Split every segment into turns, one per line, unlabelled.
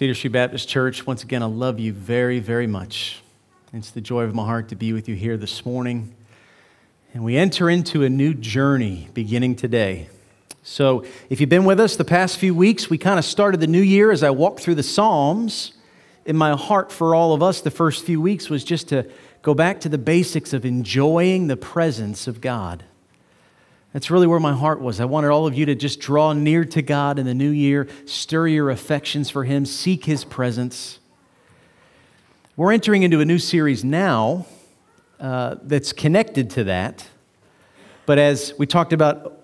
Cedar Street Baptist Church, once again, I love you very, very much. It's the joy of my heart to be with you here this morning. And we enter into a new journey beginning today. So, if you've been with us the past few weeks, we kind of started the new year as I walked through the Psalms. In my heart for all of us, the first few weeks was just to go back to the basics of enjoying the presence of God. That's really where my heart was. I wanted all of you to just draw near to God in the new year, stir your affections for Him, seek His presence. We're entering into a new series now uh, that's connected to that. But as we talked about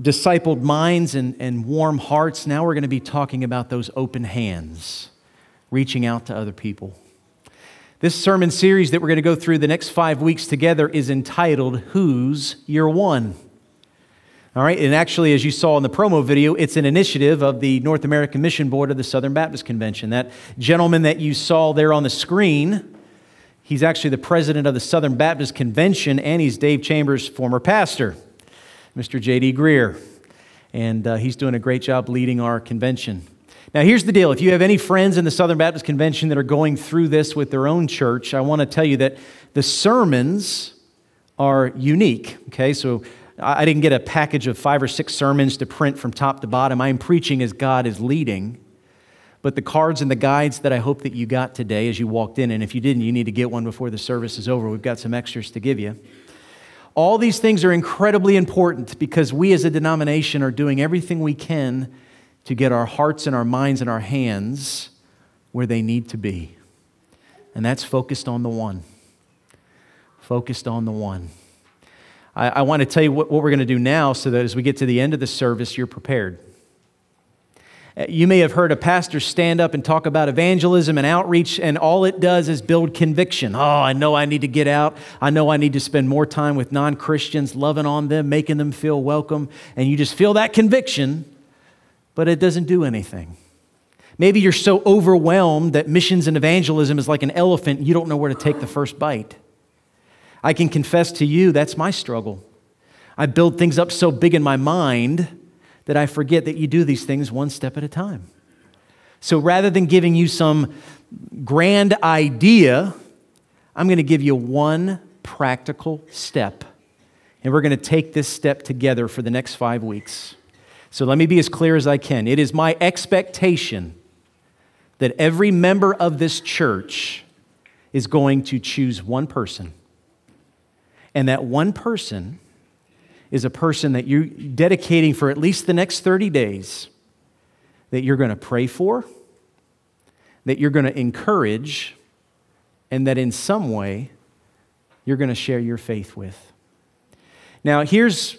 discipled minds and, and warm hearts, now we're going to be talking about those open hands, reaching out to other people. This sermon series that we're going to go through the next five weeks together is entitled Who's Your One? All right, and actually, as you saw in the promo video, it's an initiative of the North American Mission Board of the Southern Baptist Convention. That gentleman that you saw there on the screen, he's actually the president of the Southern Baptist Convention, and he's Dave Chambers' former pastor, Mr. J.D. Greear. And uh, he's doing a great job leading our convention. Now, here's the deal. If you have any friends in the Southern Baptist Convention that are going through this with their own church, I want to tell you that the sermons are unique. Okay, so I didn't get a package of five or six sermons to print from top to bottom. I'm preaching as God is leading. But the cards and the guides that I hope that you got today as you walked in, and if you didn't, you need to get one before the service is over. We've got some extras to give you. All these things are incredibly important because we as a denomination are doing everything we can to get our hearts and our minds and our hands where they need to be. And that's focused on the one. Focused on the one. I, I want to tell you what, what we're going to do now so that as we get to the end of the service, you're prepared. Uh, you may have heard a pastor stand up and talk about evangelism and outreach, and all it does is build conviction. Oh, I know I need to get out. I know I need to spend more time with non Christians, loving on them, making them feel welcome. And you just feel that conviction, but it doesn't do anything. Maybe you're so overwhelmed that missions and evangelism is like an elephant, you don't know where to take the first bite. I can confess to you that's my struggle. I build things up so big in my mind that I forget that you do these things one step at a time. So rather than giving you some grand idea, I'm going to give you one practical step. And we're going to take this step together for the next five weeks. So let me be as clear as I can. It is my expectation that every member of this church is going to choose one person and that one person is a person that you're dedicating for at least the next 30 days that you're going to pray for, that you're going to encourage, and that in some way you're going to share your faith with. Now, here's,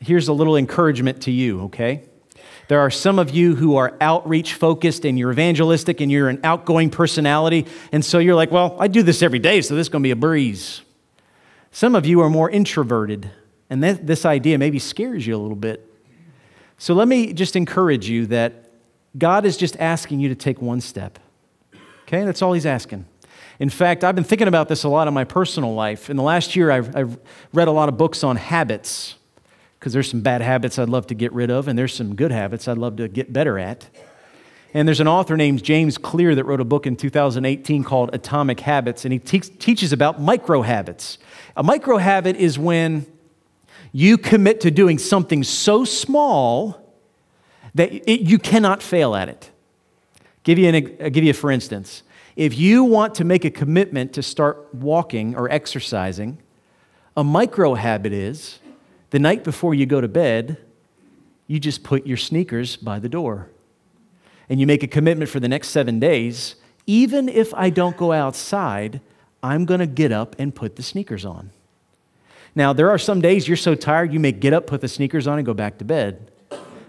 here's a little encouragement to you, okay? There are some of you who are outreach focused and you're evangelistic and you're an outgoing personality. And so you're like, well, I do this every day, so this is going to be a breeze. Some of you are more introverted, and that, this idea maybe scares you a little bit. So let me just encourage you that God is just asking you to take one step. Okay, that's all He's asking. In fact, I've been thinking about this a lot in my personal life. In the last year, I've, I've read a lot of books on habits because there's some bad habits I'd love to get rid of, and there's some good habits I'd love to get better at. And there's an author named James Clear that wrote a book in 2018 called Atomic Habits, and he te- teaches about micro habits. A micro habit is when you commit to doing something so small that it, you cannot fail at it. Give you an, I'll give you for instance. If you want to make a commitment to start walking or exercising, a micro habit is the night before you go to bed, you just put your sneakers by the door and you make a commitment for the next seven days, even if I don't go outside, I'm going to get up and put the sneakers on. Now, there are some days you're so tired you may get up, put the sneakers on, and go back to bed.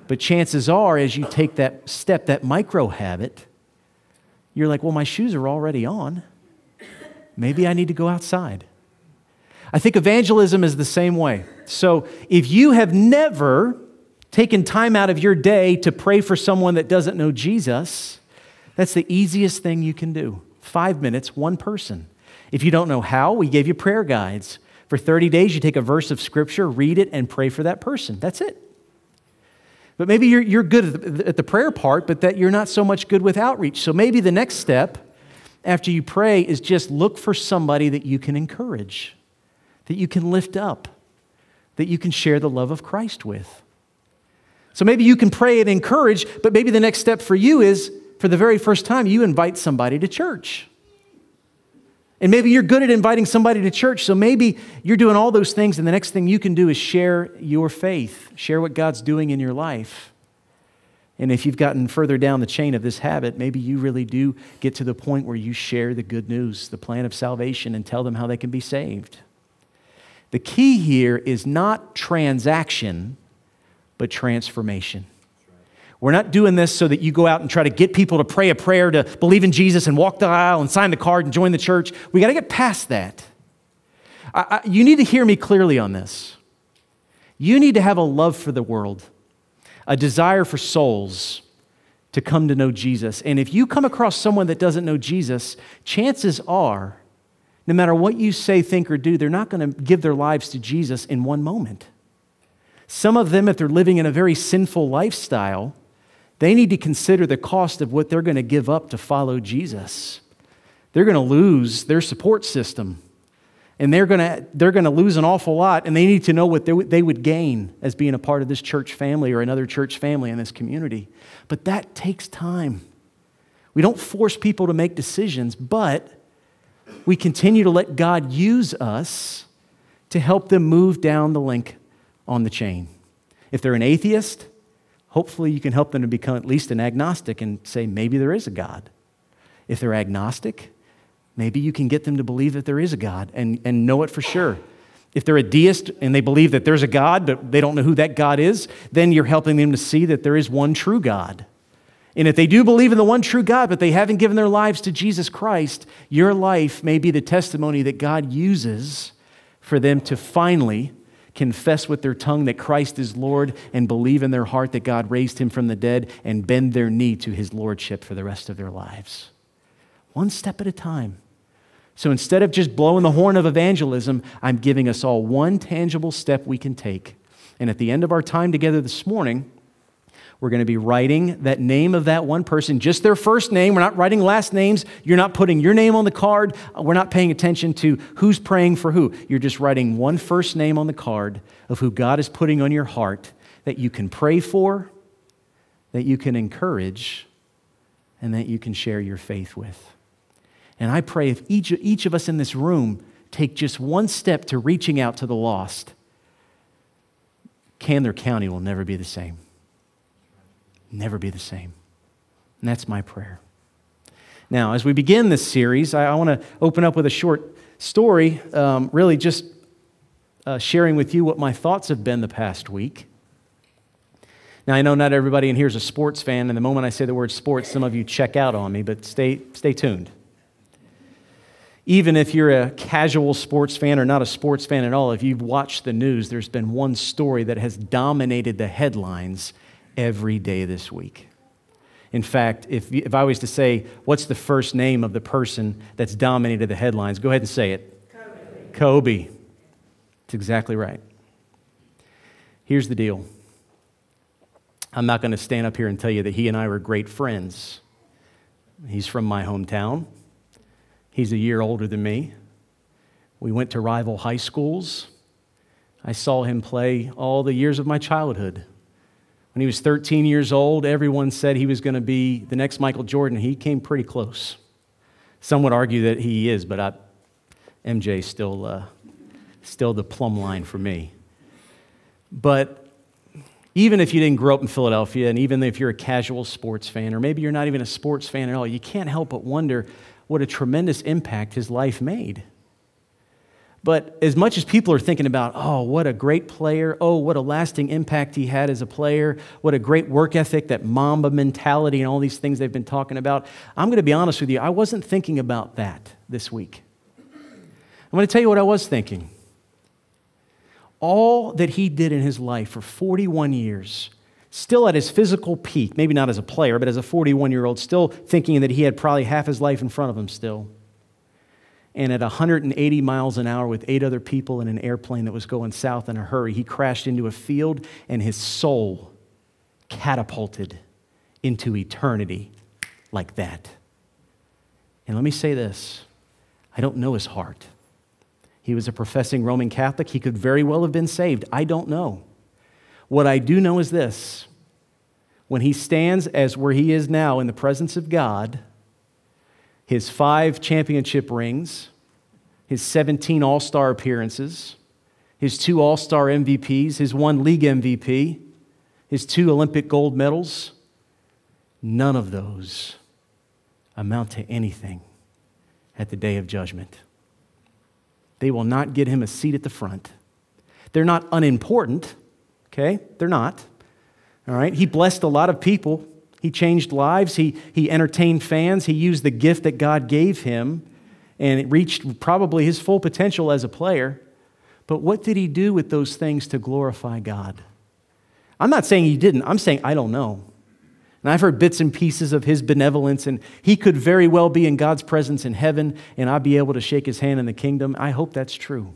But chances are, as you take that step, that micro habit, you're like, well, my shoes are already on. Maybe I need to go outside. I think evangelism is the same way. So if you have never taken time out of your day to pray for someone that doesn't know Jesus, that's the easiest thing you can do. Five minutes, one person. If you don't know how, we gave you prayer guides. For 30 days, you take a verse of scripture, read it, and pray for that person. That's it. But maybe you're, you're good at the, at the prayer part, but that you're not so much good with outreach. So maybe the next step after you pray is just look for somebody that you can encourage, that you can lift up, that you can share the love of Christ with. So maybe you can pray and encourage, but maybe the next step for you is for the very first time, you invite somebody to church. And maybe you're good at inviting somebody to church, so maybe you're doing all those things, and the next thing you can do is share your faith, share what God's doing in your life. And if you've gotten further down the chain of this habit, maybe you really do get to the point where you share the good news, the plan of salvation, and tell them how they can be saved. The key here is not transaction, but transformation. We're not doing this so that you go out and try to get people to pray a prayer to believe in Jesus and walk the aisle and sign the card and join the church. We got to get past that. I, I, you need to hear me clearly on this. You need to have a love for the world, a desire for souls to come to know Jesus. And if you come across someone that doesn't know Jesus, chances are, no matter what you say, think, or do, they're not going to give their lives to Jesus in one moment. Some of them, if they're living in a very sinful lifestyle, they need to consider the cost of what they're going to give up to follow Jesus. They're going to lose their support system. And they're going to, they're going to lose an awful lot, and they need to know what they, they would gain as being a part of this church family or another church family in this community. But that takes time. We don't force people to make decisions, but we continue to let God use us to help them move down the link on the chain. If they're an atheist, hopefully you can help them to become at least an agnostic and say, maybe there is a God. If they're agnostic, maybe you can get them to believe that there is a God and, and know it for sure. If they're a deist and they believe that there's a God, but they don't know who that God is, then you're helping them to see that there is one true God. And if they do believe in the one true God, but they haven't given their lives to Jesus Christ, your life may be the testimony that God uses for them to finally confess with their tongue that Christ is Lord, and believe in their heart that God raised him from the dead, and bend their knee to his lordship for the rest of their lives. One step at a time. So instead of just blowing the horn of evangelism, I'm giving us all one tangible step we can take. And at the end of our time together this morning, we're going to be writing that name of that one person, just their first name. We're not writing last names. You're not putting your name on the card. Uh, we're not paying attention to who's praying for who. You're just writing one first name on the card of who God is putting on your heart that you can pray for, that you can encourage, and that you can share your faith with. And I pray if each, each of us in this room take just one step to reaching out to the lost, Candler County will never be the same never be the same. And that's my prayer. Now, as we begin this series, I, I want to open up with a short story, um, really just uh, sharing with you what my thoughts have been the past week. Now, I know not everybody in here is a sports fan, and the moment I say the word sports, some of you check out on me, but stay, stay tuned. Even if you're a casual sports fan or not a sports fan at all, if you've watched the news, there's been one story that has dominated the headlines every day this week. In fact, if, if I was to say, what's the first name of the person that's dominated the headlines, go ahead and say it Kobe. Kobe. It's exactly right. Here's the deal I'm not going to stand up here and tell you that he and I were great friends. He's from my hometown, he's a year older than me. We went to rival high schools. I saw him play all the years of my childhood. When he was 13 years old, everyone said he was going to be the next Michael Jordan. He came pretty close. Some would argue that he is, but I, MJ still, uh, still the plumb line for me. But even if you didn't grow up in Philadelphia, and even if you're a casual sports fan, or maybe you're not even a sports fan at all, you can't help but wonder what a tremendous impact his life made. But as much as people are thinking about, oh, what a great player, oh, what a lasting impact he had as a player, what a great work ethic, that Mamba mentality, and all these things they've been talking about, I'm going to be honest with you, I wasn't thinking about that this week. I'm going to tell you what I was thinking. All that he did in his life for 41 years, still at his physical peak, maybe not as a player, but as a 41 year old, still thinking that he had probably half his life in front of him still and at 180 miles an hour with eight other people in an airplane that was going south in a hurry, he crashed into a field and his soul catapulted into eternity like that. And let me say this I don't know his heart. He was a professing Roman Catholic. He could very well have been saved. I don't know. What I do know is this when he stands as where he is now in the presence of God, his five championship rings, his 17 All Star appearances, his two All Star MVPs, his one league MVP, his two Olympic gold medals, none of those amount to anything at the day of judgment. They will not get him a seat at the front. They're not unimportant, okay? They're not. All right? He blessed a lot of people. He changed lives. He, he entertained fans. He used the gift that God gave him and it reached probably his full potential as a player. But what did he do with those things to glorify God? I'm not saying he didn't, I'm saying I don't know. And I've heard bits and pieces of his benevolence, and he could very well be in God's presence in heaven, and I'd be able to shake his hand in the kingdom. I hope that's true.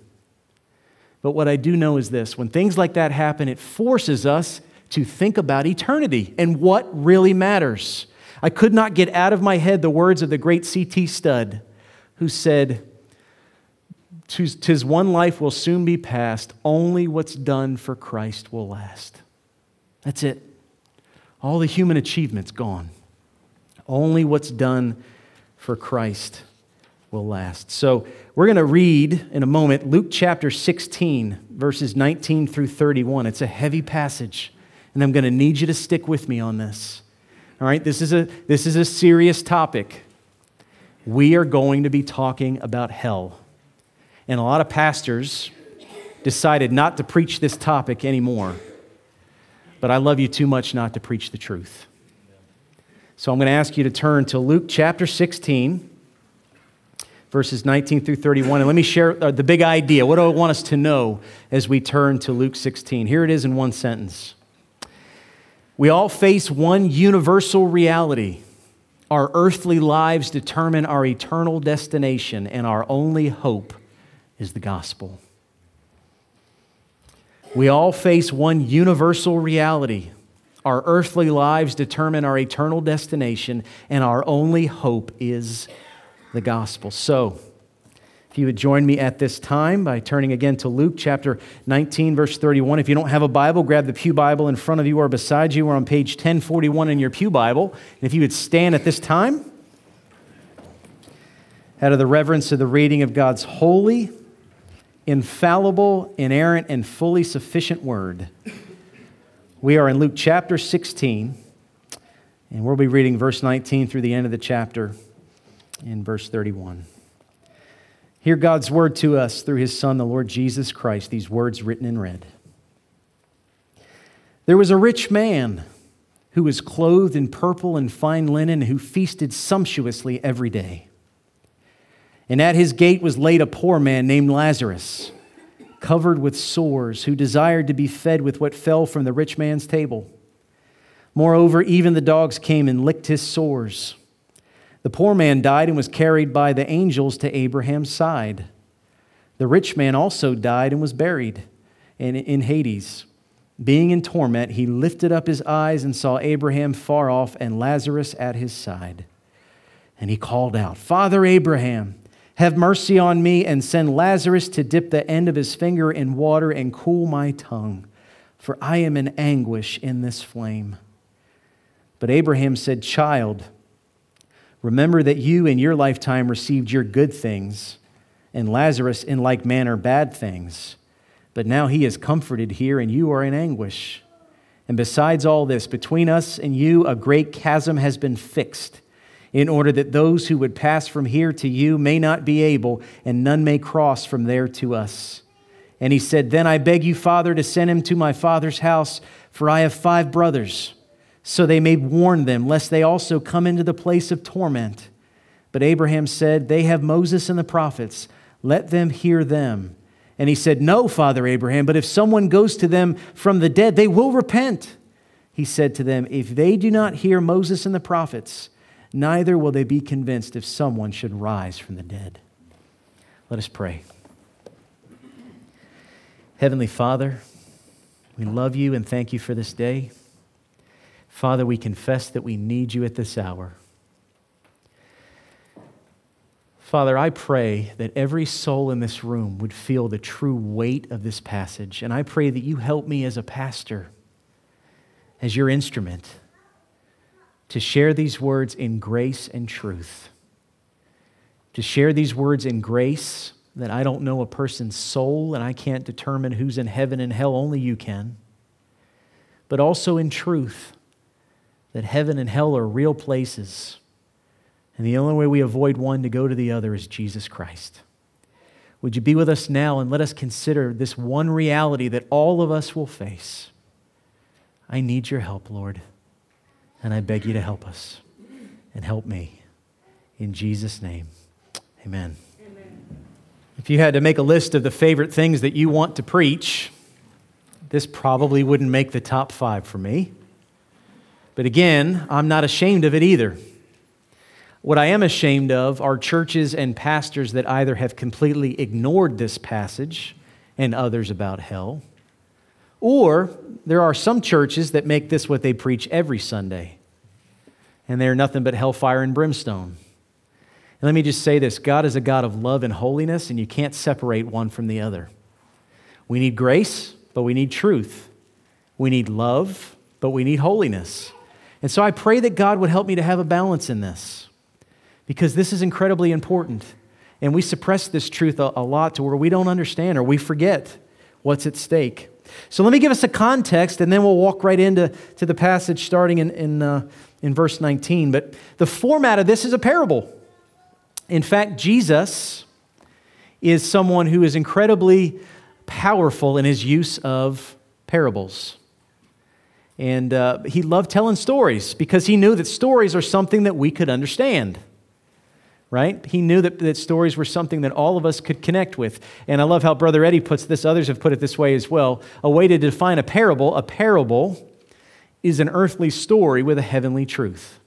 But what I do know is this when things like that happen, it forces us to think about eternity and what really matters. I could not get out of my head the words of the great C.T. Studd, who said, Tis one life will soon be past, only what's done for Christ will last. That's it. All the human achievements gone. Only what's done for Christ will last. So we're going to read in a moment Luke chapter 16, verses 19 through 31. It's a heavy passage, and I'm going to need you to stick with me on this. All right, this is a, this is a serious topic. We are going to be talking about hell. And a lot of pastors decided not to preach this topic anymore. But I love you too much not to preach the truth. So I'm going to ask you to turn to Luke chapter 16, verses 19 through 31. And let me share uh, the big idea. What do I want us to know as we turn to Luke 16? Here it is in one sentence. We all face one universal reality. Our earthly lives determine our eternal destination, and our only hope is the gospel. We all face one universal reality. Our earthly lives determine our eternal destination, and our only hope is the gospel. So, if you would join me at this time by turning again to Luke chapter 19, verse 31. If you don't have a Bible, grab the Pew Bible in front of you or beside you. We're on page 1041 in your Pew Bible. And if you would stand at this time, out of the reverence of the reading of God's holy, infallible, inerrant, and fully sufficient word. We are in Luke chapter 16, and we'll be reading verse 19 through the end of the chapter in verse 31. Hear God's word to us through his Son, the Lord Jesus Christ, these words written in red. There was a rich man who was clothed in purple and fine linen, who feasted sumptuously every day. And at his gate was laid a poor man named Lazarus, covered with sores, who desired to be fed with what fell from the rich man's table. Moreover, even the dogs came and licked his sores. The poor man died and was carried by the angels to Abraham's side. The rich man also died and was buried in Hades. Being in torment, he lifted up his eyes and saw Abraham far off and Lazarus at his side. And he called out, Father Abraham, have mercy on me and send Lazarus to dip the end of his finger in water and cool my tongue, for I am in anguish in this flame. But Abraham said, Child, remember that you in your lifetime received your good things, and Lazarus in like manner bad things. But now he is comforted here, and you are in anguish. And besides all this, between us and you, a great chasm has been fixed in order that those who would pass from here to you may not be able, and none may cross from there to us. And he said, Then I beg you, Father, to send him to my father's house, for I have five brothers, so they may warn them, lest they also come into the place of torment. But Abraham said, They have Moses and the prophets, let them hear them. And he said, No, Father Abraham, but if someone goes to them from the dead, they will repent. He said to them, If they do not hear Moses and the prophets, neither will they be convinced if someone should rise from the dead. Let us pray. Heavenly Father, we love you and thank you for this day. Father, we confess that we need you at this hour. Father, I pray that every soul in this room would feel the true weight of this passage. And I pray that you help me as a pastor, as your instrument, to share these words in grace and truth. To share these words in grace that I don't know a person's soul and I can't determine who's in heaven and hell, only you can. But also in truth that heaven and hell are real places. And the only way we avoid one to go to the other is Jesus Christ. Would you be with us now and let us consider this one reality that all of us will face? I need your help, Lord, and I beg you to help us and help me. In Jesus' name, amen. amen. If you had to make a list of the favorite things that you want to preach, this probably wouldn't make the top five for me. But again, I'm not ashamed of it either. What I am ashamed of are churches and pastors that either have completely ignored this passage and others about hell, or there are some churches that make this what they preach every Sunday, and they're nothing but hellfire and brimstone. And let me just say this God is a God of love and holiness, and you can't separate one from the other. We need grace, but we need truth. We need love, but we need holiness. And so I pray that God would help me to have a balance in this because this is incredibly important. And we suppress this truth a, a, lot to where we don't understand or we forget what's at stake. So let me give us a context and then we'll walk right into to the passage starting in, in, uh, in verse 19. But the format of this is a parable. In fact, Jesus is someone who is incredibly powerful in his use of parables. And uh, he loved telling stories because he knew that stories are something that we could understand. Right? He knew that, that stories were something that all of us could connect with. And I love how Brother Eddie puts this, others have put it this way as well. A way to define a parable, a parable is an earthly story with a heavenly truth.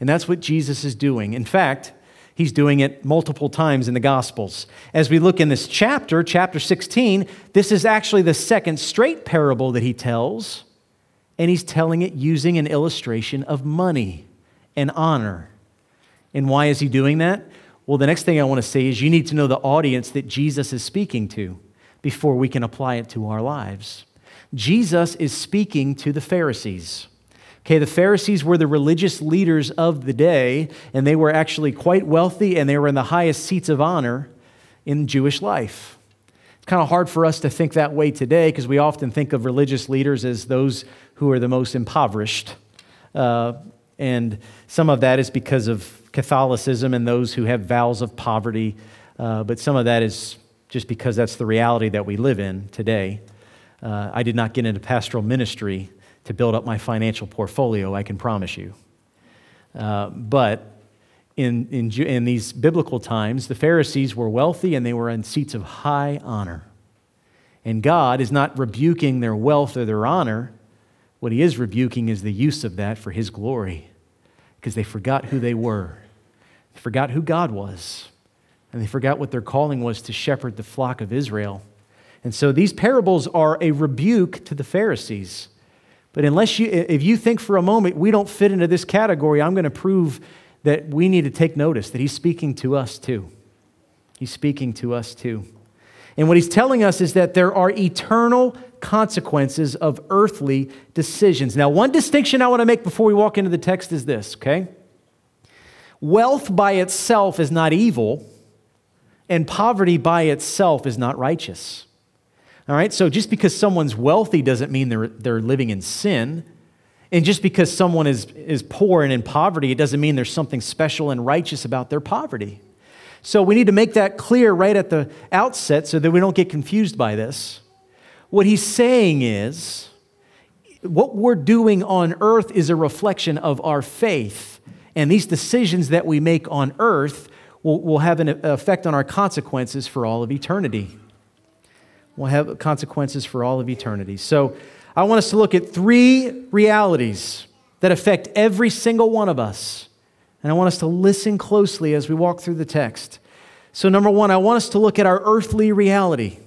And that's what Jesus is doing. In fact, he's doing it multiple times in the Gospels. As we look in this chapter, chapter 16, this is actually the second straight parable that he tells and he's telling it using an illustration of money and honor. And why is he doing that? Well, the next thing I want to say is you need to know the audience that Jesus is speaking to before we can apply it to our lives. Jesus is speaking to the Pharisees. Okay, the Pharisees were the religious leaders of the day, and they were actually quite wealthy and they were in the highest seats of honor in Jewish life. It's kind of hard for us to think that way today because we often think of religious leaders as those who are the most impoverished. Uh, and some of that is because of Catholicism and those who have vows of poverty. Uh, but some of that is just because that's the reality that we live in today. Uh, I did not get into pastoral ministry to build up my financial portfolio, I can promise you. Uh, but in, in, in these biblical times, the Pharisees were wealthy and they were in seats of high honor. And God is not rebuking their wealth or their honor, what he is rebuking is the use of that for his glory because they forgot who they were, they forgot who God was, and they forgot what their calling was to shepherd the flock of Israel. And so these parables are a rebuke to the Pharisees. But unless you, if you think for a moment we don't fit into this category, I'm going to prove that we need to take notice that he's speaking to us too. He's speaking to us too. And what he's telling us is that there are eternal consequences of earthly decisions. Now, one distinction I want to make before we walk into the text is this, okay? Wealth by itself is not evil, and poverty by itself is not righteous. All right, so just because someone's wealthy doesn't mean they're, they're living in sin. And just because someone is, is poor and in poverty, it doesn't mean there's something special and righteous about their poverty. So we need to make that clear right at the outset so that we don't get confused by this. What he's saying is, what we're doing on earth is a reflection of our faith. And these decisions that we make on earth will, will have an effect on our consequences for all of eternity. Will have consequences for all of eternity. So I want us to look at three realities that affect every single one of us. And I want us to listen closely as we walk through the text. So, number one, I want us to look at our earthly reality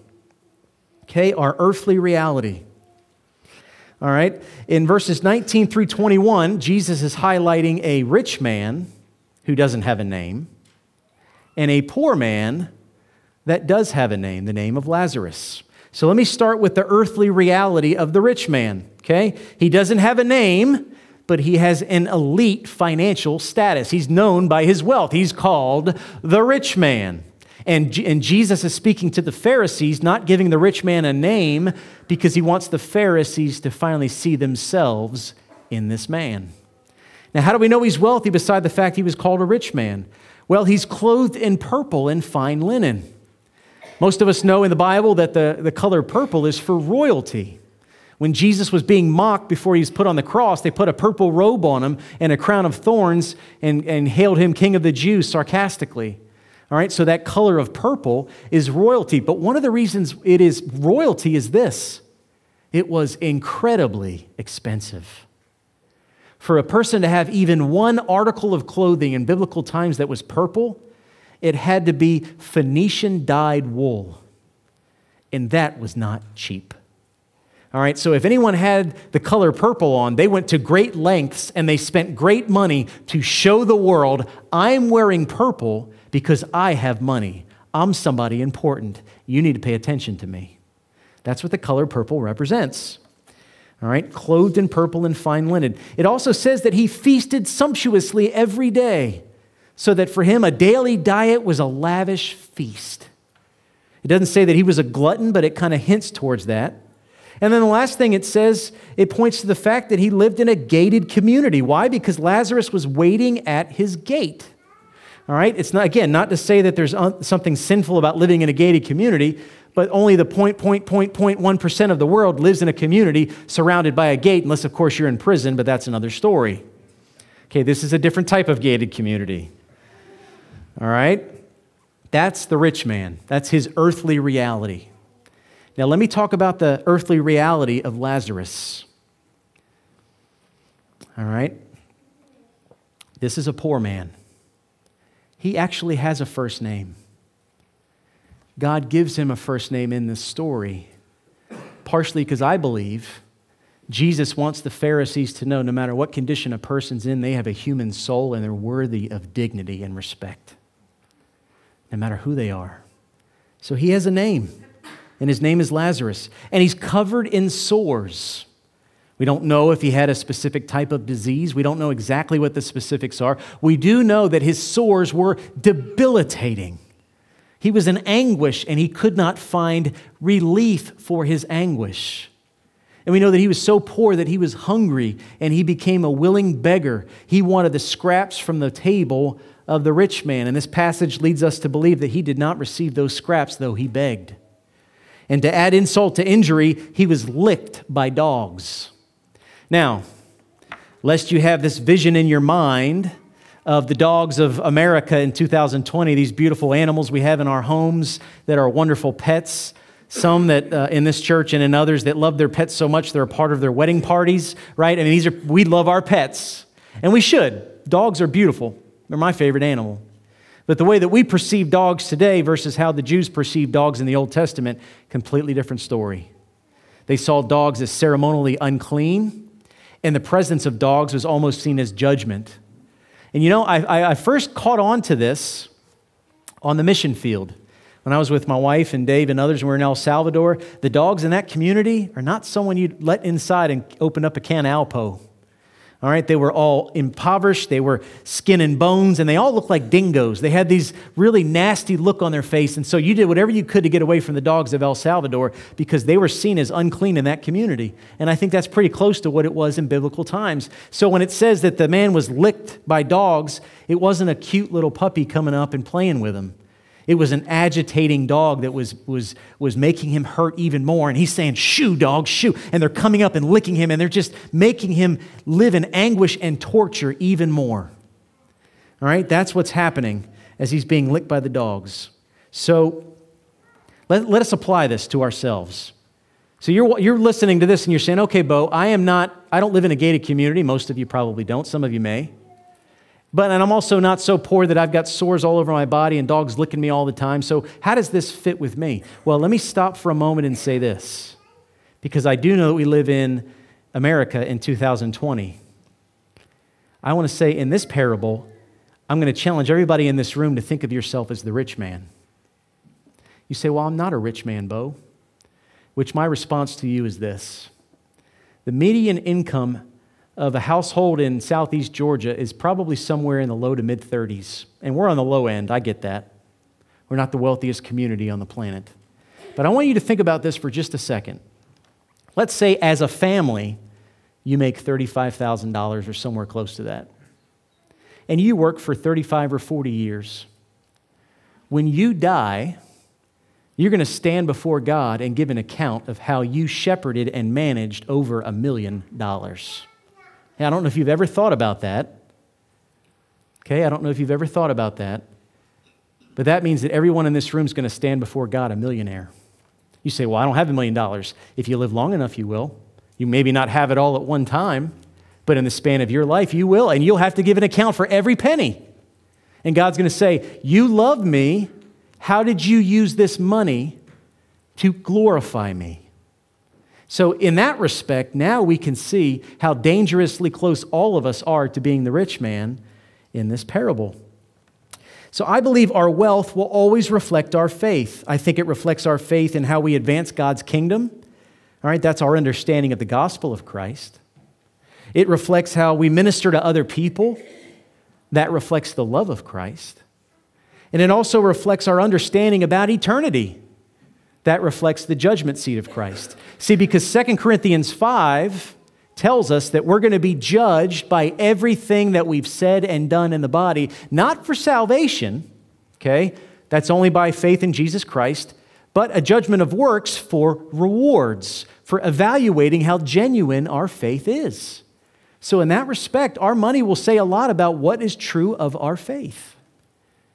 okay, our earthly reality. All right? In verses 19 through 21, Jesus is highlighting a rich man who doesn't have a name and a poor man that does have a name, the name of Lazarus. So let me start with the earthly reality of the rich man, okay? He doesn't have a name, but he has an elite financial status. He's known by his wealth. He's called the rich man. And, and Jesus is speaking to the Pharisees, not giving the rich man a name because he wants the Pharisees to finally see themselves in this man. Now, how do we know he's wealthy beside the fact he was called a rich man? Well, he's clothed in purple and fine linen. Most of us know in the Bible that the, the color purple is for royalty. When Jesus was being mocked before he was put on the cross, they put a purple robe on him and a crown of thorns and, and hailed him King of the Jews sarcastically. All right, so that color of purple is royalty. But one of the reasons it is royalty is this it was incredibly expensive. For a person to have even one article of clothing in biblical times that was purple, it had to be Phoenician dyed wool. And that was not cheap. All right, so if anyone had the color purple on, they went to great lengths and they spent great money to show the world I'm wearing purple because I have money. I'm somebody important. You need to pay attention to me. That's what the color purple represents. All right, clothed in purple and fine linen. It also says that he feasted sumptuously every day, so that for him a daily diet was a lavish feast. It doesn't say that he was a glutton, but it kind of hints towards that. And then the last thing it says, it points to the fact that he lived in a gated community. Why? Because Lazarus was waiting at his gate. All right? It's not, again, not to say that there's something sinful about living in a gated community, but only the point, point, point, point one percent of the world lives in a community surrounded by a gate, unless, of course, you're in prison, but that's another story. Okay, this is a different type of gated community. All right? That's the rich man. That's his earthly reality. Now, let me talk about the earthly reality of Lazarus. All right? This is a poor man he actually has a first name. God gives him a first name in this story, partially because I believe Jesus wants the Pharisees to know no matter what condition a person's in, they have a human soul and they're worthy of dignity and respect, no matter who they are. So he has a name, and his name is Lazarus, and he's covered in sores. We don't know if he had a specific type of disease. We don't know exactly what the specifics are. We do know that his sores were debilitating. He was in anguish and he could not find relief for his anguish. And we know that he was so poor that he was hungry and he became a willing beggar. He wanted the scraps from the table of the rich man. And this passage leads us to believe that he did not receive those scraps, though he begged. And to add insult to injury, he was licked by dogs. Now, lest you have this vision in your mind of the dogs of America in 2020, these beautiful animals we have in our homes that are wonderful pets. Some that uh, in this church and in others that love their pets so much they're a part of their wedding parties, right? I mean, these are, we love our pets, and we should. Dogs are beautiful, they're my favorite animal. But the way that we perceive dogs today versus how the Jews perceived dogs in the Old Testament, completely different story. They saw dogs as ceremonially unclean and the presence of dogs was almost seen as judgment. And you know, I, I first caught on to this on the mission field. When I was with my wife and Dave and others, we were in El Salvador, the dogs in that community are not someone you'd let inside and open up a can of Alpo. All right, they were all impoverished, they were skin and bones, and they all looked like dingoes. They had these really nasty look on their face, and so you did whatever you could to get away from the dogs of El Salvador because they were seen as unclean in that community. And I think that's pretty close to what it was in biblical times. So when it says that the man was licked by dogs, it wasn't a cute little puppy coming up and playing with him. It was an agitating dog that was, was, was making him hurt even more. And he's saying, Shoo, dog, shoo. And they're coming up and licking him, and they're just making him live in anguish and torture even more. All right, that's what's happening as he's being licked by the dogs. So let, let us apply this to ourselves. So you're, you're listening to this and you're saying, okay, Bo, I am not, I don't live in a gated community. Most of you probably don't. Some of you may. But and I'm also not so poor that I've got sores all over my body and dogs licking me all the time. So how does this fit with me? Well, let me stop for a moment and say this. Because I do know that we live in America in 2020. I want to say in this parable, I'm going to challenge everybody in this room to think of yourself as the rich man. You say, Well, I'm not a rich man, Bo. Which my response to you is this the median income Uh, of a household in southeast Georgia is probably somewhere in the low to mid 30s. And we're on the low end, I get that. We're not the wealthiest community on the planet. But I want you to think about this for just a second. Let's say, as a family, you make $35,000 or somewhere close to that. And you work for 35 or 40 years. When you die, you're going to stand before God and give an account of how you shepherded and managed over a million dollars. I don't know if you've ever thought about that. Okay, I don't know if you've ever thought about that. But that means that everyone in this room is going to stand before God a millionaire. You say, Well, I don't have a million dollars. If you live long enough, you will. You maybe not have it all at one time, but in the span of your life, you will, and you'll have to give an account for every penny. And God's going to say, You love me how did you use this money to glorify me? So, in that respect, now we can see how dangerously close all of us are to being the rich man in this parable. So, I believe our wealth will always reflect our faith. I think it reflects our faith in how we advance God's kingdom. All right, that's our understanding of the gospel of Christ. It reflects how we minister to other people. That reflects the love of Christ. And it also reflects our understanding about eternity. That reflects the judgment seat of Christ. See, because 2 Corinthians 5 tells us that we're going to be judged by everything that we've said and done in the body, not for salvation, okay? That's only by faith in Jesus Christ, but a judgment of works for rewards, for evaluating how genuine our faith is. So, in that respect, our money will say a lot about what is true of our faith.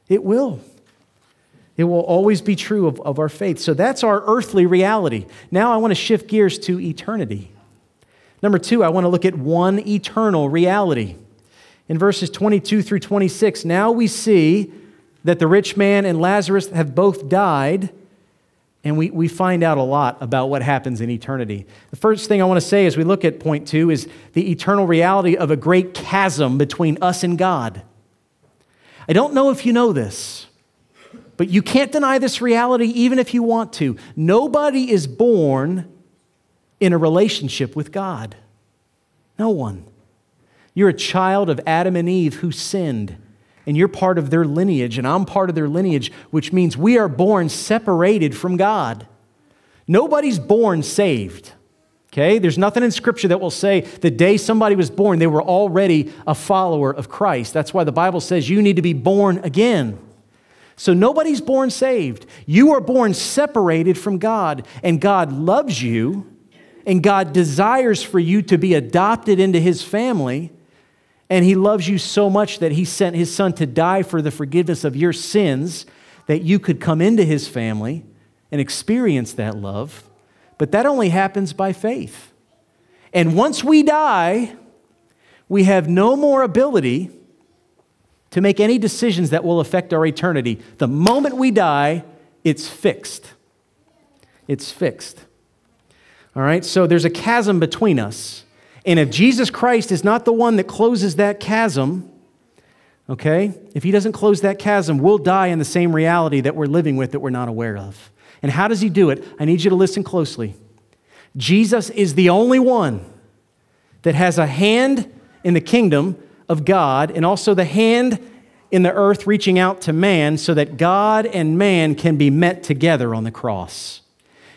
It will. It will always be true of, of our faith. So that's our earthly reality. Now I want to shift gears to eternity. Number two, I want to look at one eternal reality. In verses 22 through 26, now we see that the rich man and Lazarus have both died, and we, we find out a lot about what happens in eternity. The first thing I want to say as we look at point two is the eternal reality of a great chasm between us and God. I don't know if you know this, but you can't deny this reality even if you want to. Nobody is born in a relationship with God. No one. You're a child of Adam and Eve who sinned, and you're part of their lineage, and I'm part of their lineage, which means we are born separated from God. Nobody's born saved. Okay? There's nothing in Scripture that will say the day somebody was born, they were already a follower of Christ. That's why the Bible says you need to be born again. So nobody's born saved. You are born separated from God, and God loves you, and God desires for you to be adopted into His family. And He loves you so much that He sent His Son to die for the forgiveness of your sins, that you could come into His family and experience that love. But that only happens by faith. And once we die, we have no more ability to make any decisions that will affect our eternity. The moment we die, it's fixed. It's fixed. All right, so there's a chasm between us. And if Jesus Christ is not the one that closes that chasm, okay, if he doesn't close that chasm, we'll die in the same reality that we're living with that we're not aware of. And how does he do it? I need you to listen closely. Jesus is the only one that has a hand in the kingdom of God and also the hand in the earth reaching out to man so that God and man can be met together on the cross.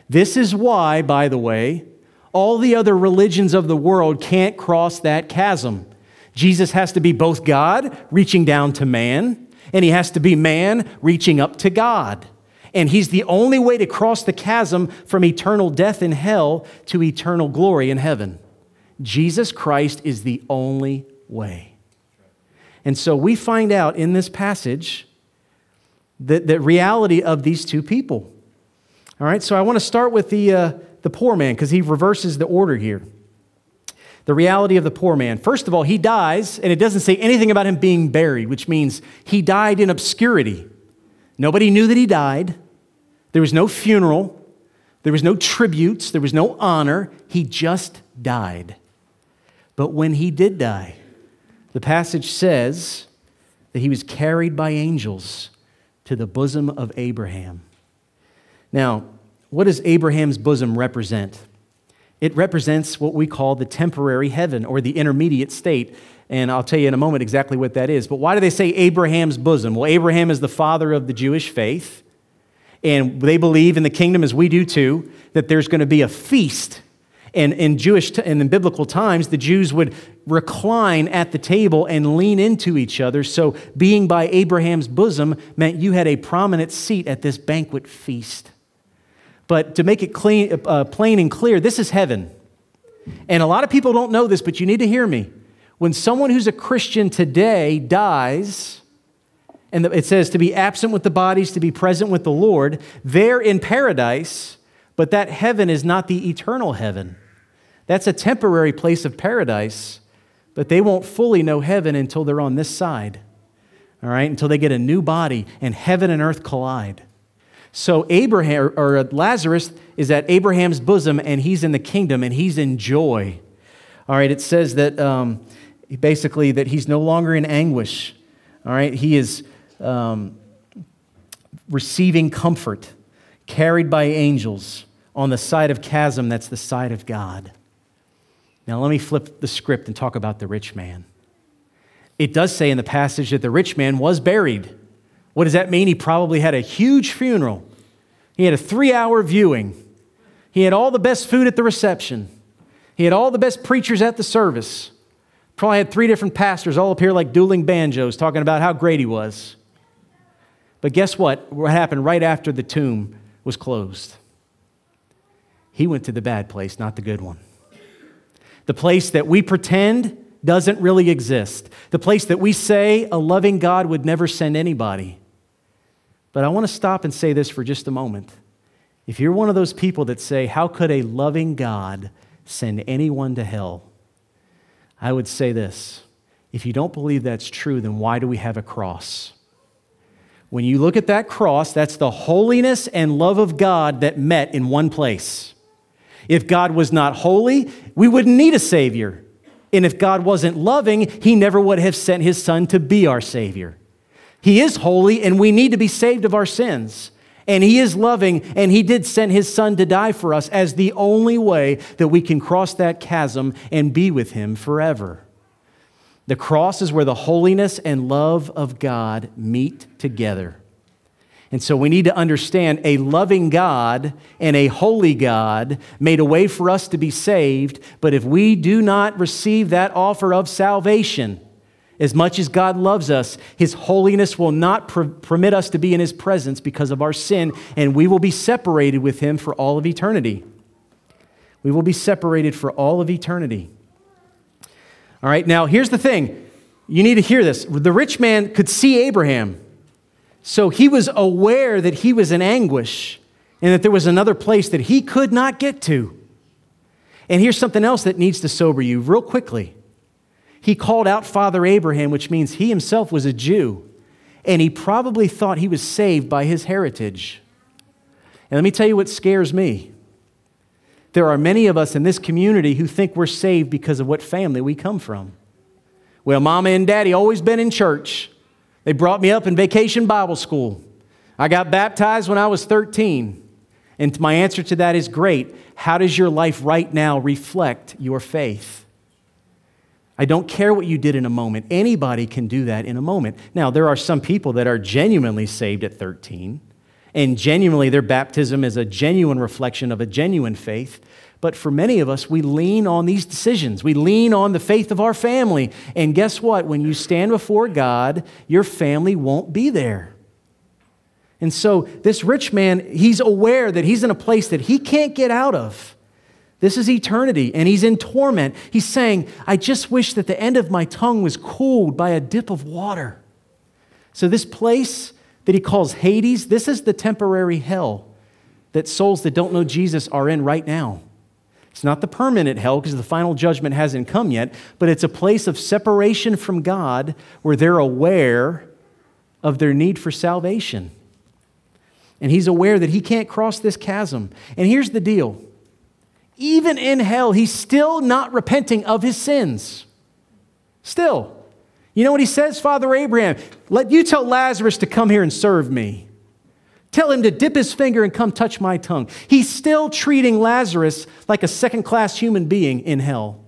This is why, by the way, all the other religions of the world can't cross that chasm. Jesus has to be both God, reaching down to man, and he has to be man, reaching up to God. And he's the only way to cross the chasm from eternal death in hell to eternal glory in heaven. Jesus Christ is the only way. And so we find out in this passage the, the reality of these two people. All right, so I want to start with the, uh, the poor man because he reverses the order here. The reality of the poor man. First of all, he dies, and it doesn't say anything about him being buried, which means he died in obscurity. Nobody knew that he died. There was no funeral, there was no tributes, there was no honor. He just died. But when he did die, the passage says that he was carried by angels to the bosom of Abraham. Now, what does Abraham's bosom represent? It represents what we call the temporary heaven or the intermediate state. And I'll tell you in a moment exactly what that is. But why do they say Abraham's bosom? Well, Abraham is the father of the Jewish faith. And they believe in the kingdom, as we do too, that there's going to be a feast. And in Jewish and in biblical times, the Jews would recline at the table and lean into each other. So being by Abraham's bosom meant you had a prominent seat at this banquet feast. But to make it clean, uh, plain and clear, this is heaven. And a lot of people don't know this, but you need to hear me. When someone who's a Christian today dies, and it says to be absent with the bodies, to be present with the Lord, they're in paradise, but that heaven is not the eternal heaven. That's a temporary place of paradise, but they won't fully know heaven until they're on this side, all right, until they get a new body and heaven and earth collide. So Abraham or Lazarus is at Abraham's bosom and he's in the kingdom and he's in joy. All right, it says that um, basically that he's no longer in anguish. All right, he is um, receiving comfort, carried by angels on the side of chasm that's the side of God. Now, let me flip the script and talk about the rich man. It does say in the passage that the rich man was buried. What does that mean? He probably had a huge funeral. He had a three hour viewing. He had all the best food at the reception. He had all the best preachers at the service. Probably had three different pastors all up here like dueling banjos talking about how great he was. But guess what? What happened right after the tomb was closed? He went to the bad place, not the good one. The place that we pretend doesn't really exist. The place that we say a loving God would never send anybody. But I want to stop and say this for just a moment. If you're one of those people that say, How could a loving God send anyone to hell? I would say this. If you don't believe that's true, then why do we have a cross? When you look at that cross, that's the holiness and love of God that met in one place. If God was not holy, we wouldn't need a Savior. And if God wasn't loving, He never would have sent His Son to be our Savior. He is holy, and we need to be saved of our sins. And He is loving, and He did send His Son to die for us as the only way that we can cross that chasm and be with Him forever. The cross is where the holiness and love of God meet together. And so we need to understand a loving God and a holy God made a way for us to be saved, but if we do not receive that offer of salvation, as much as God loves us, His holiness will not per- permit us to be in His presence because of our sin, and we will be separated with Him for all of eternity. We will be separated for all of eternity. All right, now here's the thing. You need to hear this. The rich man could see Abraham, so he was aware that he was in anguish and that there was another place that he could not get to. And here's something else that needs to sober you real quickly. He called out Father Abraham, which means he himself was a Jew, and he probably thought he was saved by his heritage. And let me tell you what scares me. There are many of us in this community who think we're saved because of what family we come from. Well, mama and daddy always been in church. They brought me up in vacation Bible school. I got baptized when I was 13. And my answer to that is great. How does your life right now reflect your faith? I don't care what you did in a moment. Anybody can do that in a moment. Now, there are some people that are genuinely saved at 13, and genuinely their baptism is a genuine reflection of a genuine faith. But for many of us, we lean on these decisions. We lean on the faith of our family. And guess what? When you stand before God, your family won't be there. And so, this rich man, he's aware that he's in a place that he can't get out of. This is eternity, and he's in torment. He's saying, I just wish that the end of my tongue was cooled by a dip of water. So, this place that he calls Hades, this is the temporary hell that souls that don't know Jesus are in right now. It's not the permanent hell because the final judgment hasn't come yet, but it's a place of separation from God where they're aware of their need for salvation. And he's aware that he can't cross this chasm. And here's the deal even in hell, he's still not repenting of his sins. Still. You know what he says, Father Abraham? Let you tell Lazarus to come here and serve me. Tell him to dip his finger and come touch my tongue. He's still treating Lazarus like a second class human being in hell.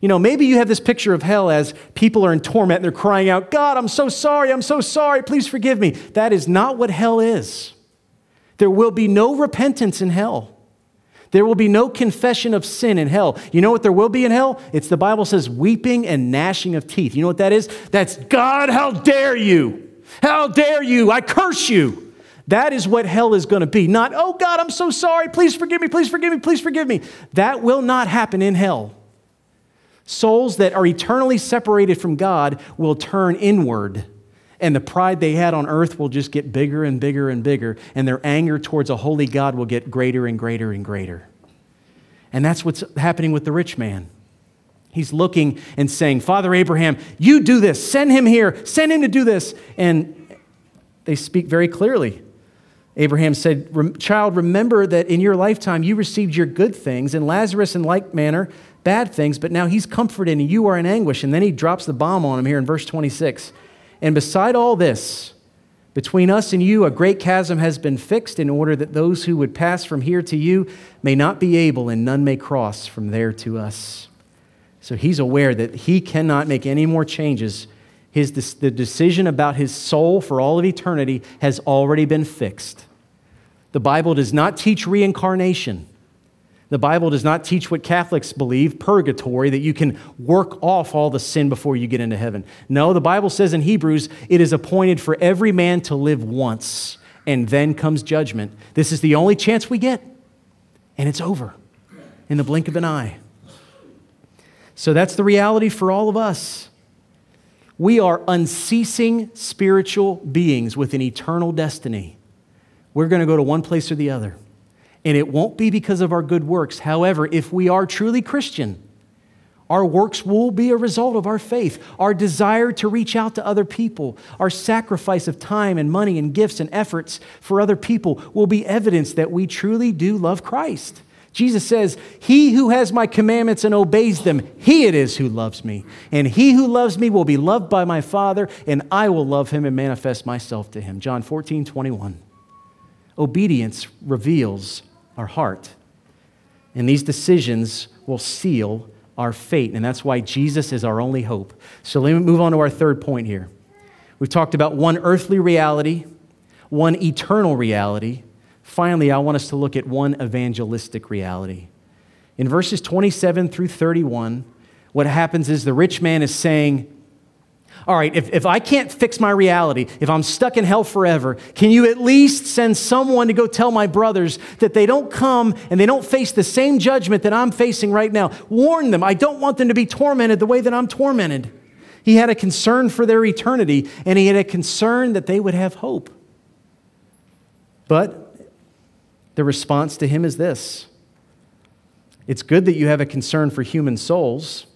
You know, maybe you have this picture of hell as people are in torment and they're crying out, God, I'm so sorry, I'm so sorry, please forgive me. That is not what hell is. There will be no repentance in hell. There will be no confession of sin in hell. You know what there will be in hell? It's the Bible says weeping and gnashing of teeth. You know what that is? That's God, how dare you? How dare you? I curse you. That is what hell is going to be. Not, oh God, I'm so sorry. Please forgive me. Please forgive me. Please forgive me. That will not happen in hell. Souls that are eternally separated from God will turn inward and the pride they had on earth will just get bigger and bigger and bigger, and their anger towards a holy God will get greater and greater and greater. And that's what's happening with the rich man. He's looking and saying, Father Abraham, you do this, send him here, send him to do this. And they speak very clearly. Abraham said, Child, remember that in your lifetime you received your good things, and Lazarus in like manner bad things, but now he's comforted and you are in anguish. And then he drops the bomb on him here in verse 26. And beside all this, between us and you, a great chasm has been fixed in order that those who would pass from here to you may not be able, and none may cross from there to us. So he's aware that he cannot make any more changes. His, the decision about his soul for all of eternity has already been fixed. The Bible does not teach reincarnation. The Bible does not teach what Catholics believe, purgatory, that you can work off all the sin before you get into heaven. No, the Bible says in Hebrews, it is appointed for every man to live once, and then comes judgment. This is the only chance we get, and it's over in the blink of an eye. So that's the reality for all of us. We are unceasing spiritual beings with an eternal destiny. We're going to go to one place or the other and it won't be because of our good works. However, if we are truly Christian, our works will be a result of our faith, our desire to reach out to other people, our sacrifice of time and money and gifts and efforts for other people will be evidence that we truly do love Christ. Jesus says, He who has my commandments and obeys them, he it is who loves me. And he who loves me will be loved by my Father, and I will love him and manifest myself to him. John 14, 21. Obedience reveals our heart. And these decisions will seal our fate. And that's why Jesus is our only hope. So let me move on to our third point here. We've talked about one earthly reality, one eternal reality. Finally, I want us to look at one evangelistic reality. In verses 27 through 31, what happens is the rich man is saying, all right, if, if I can't fix my reality, if I'm stuck in hell forever, can you at least send someone to go tell my brothers that they don't come and they don't face the same judgment that I'm facing right now? Warn them. I don't want them to be tormented the way that I'm tormented. He had a concern for their eternity, and he had a concern that they would have hope. But the response to him is this it's good that you have a concern for human souls,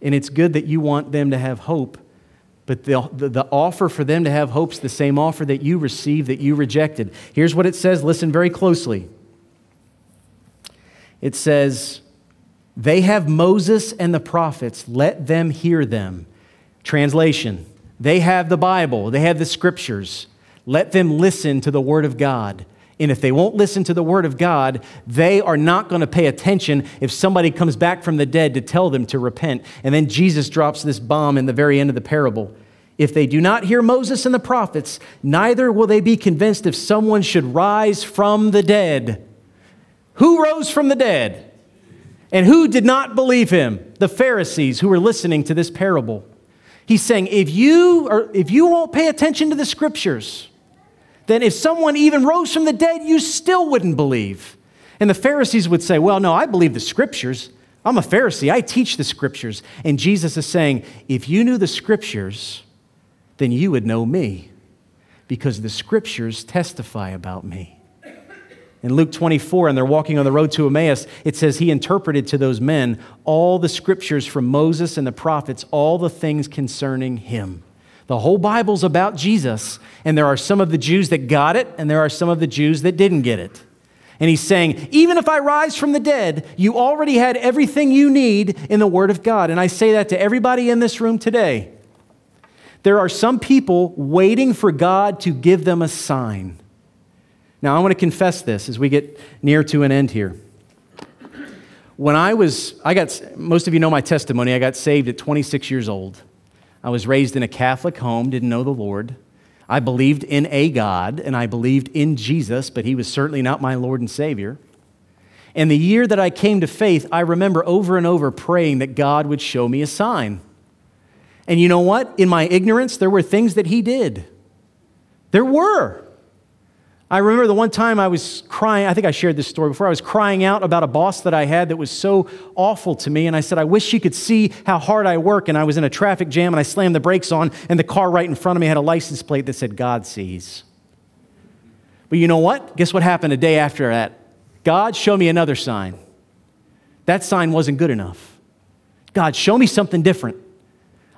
and it's good that you want them to have hope. But the, the, the, offer for them to have hope is the same offer that you received, that you rejected. Here's what it says. Listen very closely. It says, They have Moses and the prophets. Let them hear them. Translation They have the Bible, they have the scriptures. Let them listen to the word of God. And if they won't listen to the word of God, they are not going to pay attention if somebody comes back from the dead to tell them to repent. And then Jesus drops this bomb in the very end of the parable. If they do not hear Moses and the prophets, neither will they be convinced if someone should rise from the dead. Who rose from the dead? And who did not believe him? The Pharisees who were listening to this parable. He's saying, if you, are, if you won't pay attention to the scriptures, then if someone even rose from the dead, you still wouldn't believe. And the Pharisees would say, Well, no, I believe the scriptures. I'm a Pharisee. I teach the scriptures. And Jesus is saying, If you knew the scriptures, then you would know me because the scriptures testify about me. In Luke 24, and they're walking on the road to Emmaus, it says he interpreted to those men all the scriptures from Moses and the prophets, all the things concerning him. The whole Bible's about Jesus, and there are some of the Jews that got it, and there are some of the Jews that didn't get it. And he's saying, even if I rise from the dead, you already had everything you need in the Word of God. And I say that to everybody in this room today. There are some people waiting for God to give them a sign. Now, I want to confess this as we get near to an end here. When I was, I got, most of you know my testimony, I got saved at 26 years old. I was raised in a Catholic home, didn't know the Lord. I believed in a God and I believed in Jesus, but he was certainly not my Lord and Savior. And the year that I came to faith, I remember over and over praying that God would show me a sign. And you know what? In my ignorance, there were things that he did. There were. I remember the one time I was crying, I think I shared this story before. I was crying out about a boss that I had that was so awful to me. And I said, I wish you could see how hard I work. And I was in a traffic jam and I slammed the brakes on, and the car right in front of me had a license plate that said, God sees. But you know what? Guess what happened a day after that? God show me another sign. That sign wasn't good enough. God, show me something different.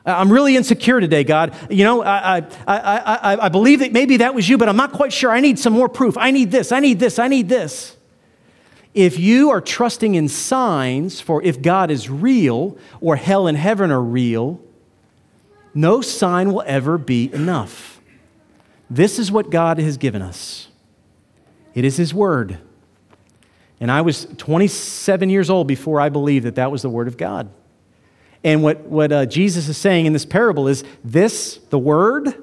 I'm really insecure today, God. You know, I, I, I, I, believe that maybe that was you, but I'm not quite sure. I need some more proof. I need this, I need this, I need this. If you are trusting in signs for if God is real or hell and heaven are real, no sign will ever be enough. This is what God has given us it is His Word. And I was 27 years old before I believed that that was the Word of God. And what, what uh, Jesus is saying in this parable is this, the word,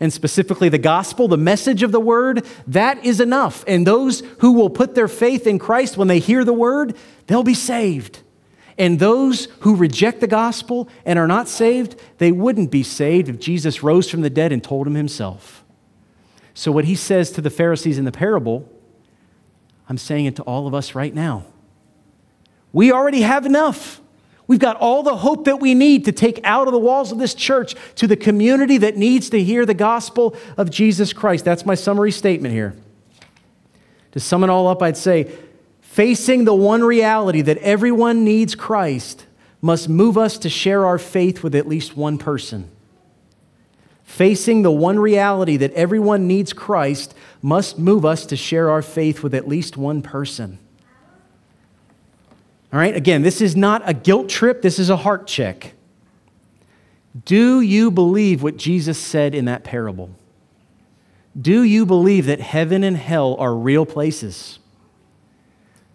and specifically the gospel, the message of the word, that is enough. And those who will put their faith in Christ when they hear the word, they'll be saved. And those who reject the gospel and are not saved, they wouldn't be saved if Jesus rose from the dead and told them himself. So, what he says to the Pharisees in the parable, I'm saying it to all of us right now. We already have enough. We've got all the hope that we need to take out of the walls of this church to the community that needs to hear the gospel of Jesus Christ. That's my summary statement here. To sum it all up, I'd say facing the one reality that everyone needs Christ must move us to share our faith with at least one person. Facing the one reality that everyone needs Christ must move us to share our faith with at least one person. All right, again, this is not a guilt trip, this is a heart check. Do you believe what Jesus said in that parable? Do you believe that heaven and hell are real places?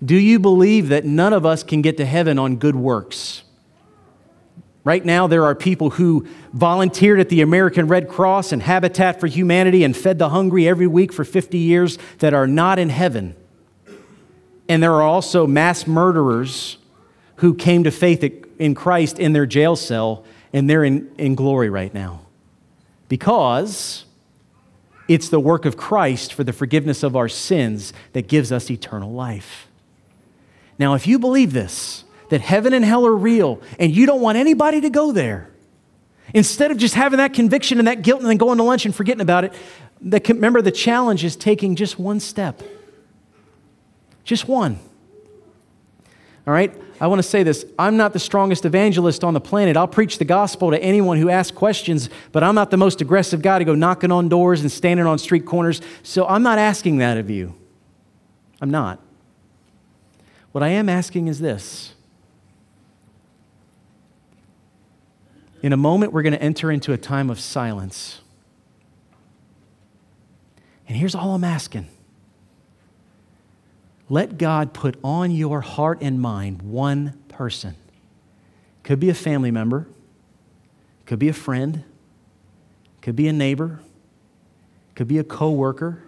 Do you believe that none of us can get to heaven on good works? Right now, there are people who volunteered at the American Red Cross and Habitat for Humanity and fed the hungry every week for 50 years that are not in heaven. And there are also mass murderers who came to faith in Christ in their jail cell, and they're in, in glory right now. Because it's the work of Christ for the forgiveness of our sins that gives us eternal life. Now, if you believe this, that heaven and hell are real, and you don't want anybody to go there, instead of just having that conviction and that guilt and then going to lunch and forgetting about it, the, remember the challenge is taking just one step. Just one. All right? I want to say this. I'm not the strongest evangelist on the planet. I'll preach the gospel to anyone who asks questions, but I'm not the most aggressive guy to go knocking on doors and standing on street corners. So I'm not asking that of you. I'm not. What I am asking is this. In a moment, we're going to enter into a time of silence. And here's all I'm asking let God put on your heart and mind one person. Could be a family member, could be a friend, could be a neighbor, could be a coworker,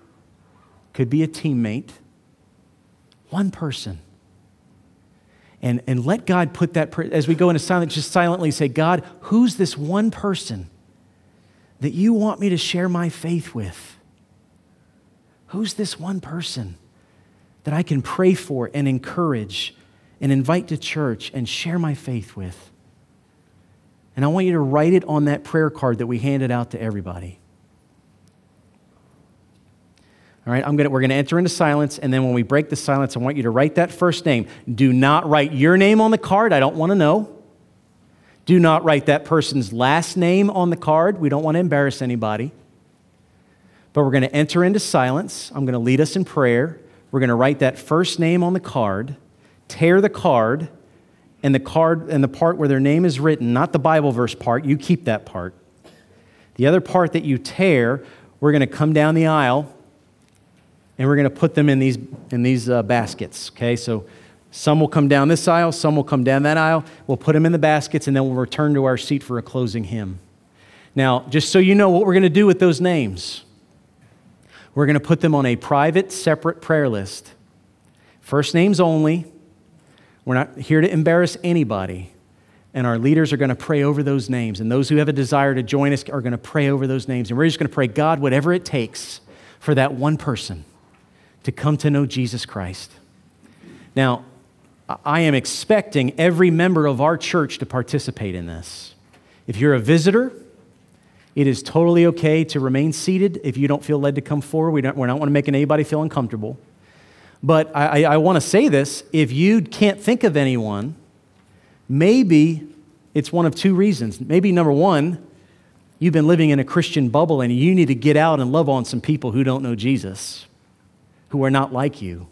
could be a teammate. One person. And, and let God put that, as we go into silence, just silently say, God, who's this one person that you want me to share my faith with? Who's this one person? That I can pray for and encourage and invite to church and share my faith with. And I want you to write it on that prayer card that we handed out to everybody. All right, I'm gonna, we're going to enter into silence, and then when we break the silence, I want you to write that first name. Do not write your name on the card. I don't want to know. Do not write that person's last name on the card. We don't want to embarrass anybody. But we're going to enter into silence. I'm going to lead us in prayer. We're going to write that first name on the card, tear the card, and the card and the part where their name is written, not the Bible verse part, you keep that part. The other part that you tear, we're going to come down the aisle and we're going to put them in these, in these uh, baskets. Okay, so some will come down this aisle, some will come down that aisle. We'll put them in the baskets, and then we'll return to our seat for a closing hymn. Now, just so you know what we're going to do with those names, we're going to put them on a private, separate prayer list. First names only. We're not here to embarrass anybody. And our leaders are going to pray over those names. And those who have a desire to join us are going to pray over those names. And we're just going to pray, God, whatever it takes for that one person to come to know Jesus Christ. Now, I am expecting every member of our church to participate in this. If you're a visitor, it is totally okay to remain seated if you don't feel led to come forward. We don't, we don't want to make anybody feel uncomfortable. But I, I want to say this if you can't think of anyone, maybe it's one of two reasons. Maybe number one, you've been living in a Christian bubble and you need to get out and love on some people who don't know Jesus, who are not like you.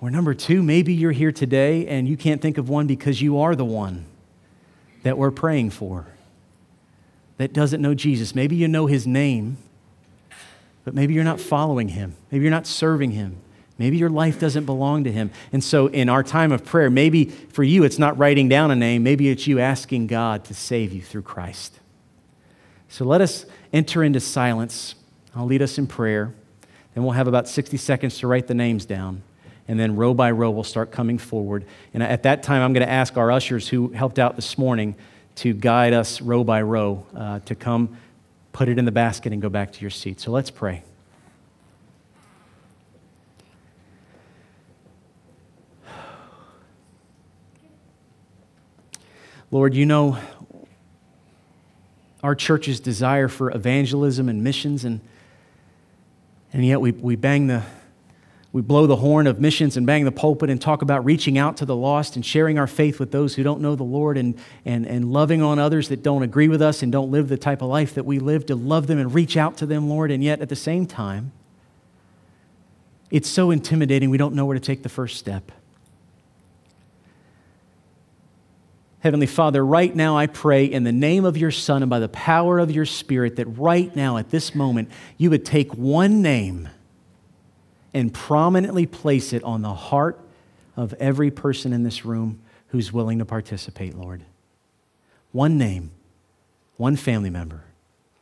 Or number two, maybe you're here today and you can't think of one because you are the one that we're praying for that doesn't know Jesus. Maybe you know his name, but maybe you're not following him. Maybe you're not serving him. Maybe your life doesn't belong to him. And so, in our time of prayer, maybe for you it's not writing down a name, maybe it's you asking God to save you through Christ. So, let us enter into silence. I'll lead us in prayer. Then we'll have about 60 seconds to write the names down and then row by row we'll start coming forward. And at that time, I'm going to ask our ushers who helped out this morning to guide us row by row uh, to come put it in the basket and go back to your seat. So let's pray. Lord, you know our church's desire for evangelism and missions, and, and yet we, we bang the, we blow the horn of missions and bang the pulpit and talk about reaching out to the lost and sharing our faith with those who don't know the Lord and, and, and loving on others that don't agree with us and don't live the type of life that we live, to love them and reach out to them, Lord. And yet at the same time, it's so intimidating we don't know where to take the first step. Heavenly Father, right now I pray in the name of your Son and by the power of your Spirit that right now at this moment you would take one name and prominently place it on the heart of every person in this room who's willing to participate, Lord. One name, one family member,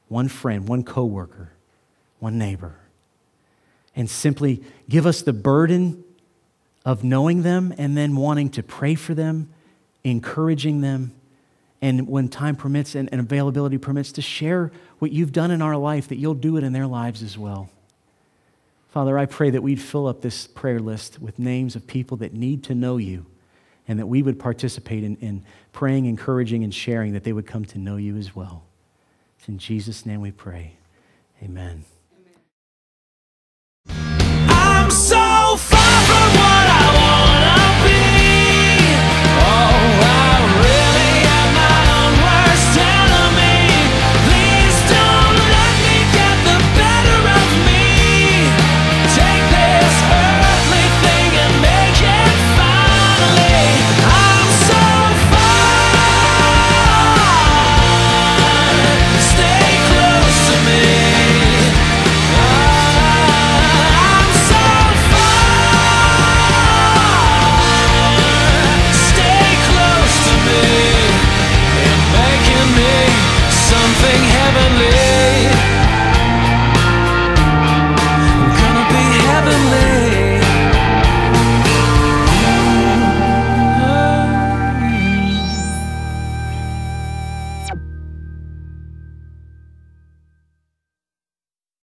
one friend, one coworker, one neighbor. And simply give us the burden of knowing them and then wanting to pray for them, encouraging them, and when time permits and, and availability permits, to share what you've done in our life, that you'll do it in their lives as well. Father, I pray that we'd fill up this prayer list with names of people that need to know you and that we would participate in, in praying, encouraging, and sharing that they would come to know you as well. It's in Jesus' name we pray. Amen. Amen.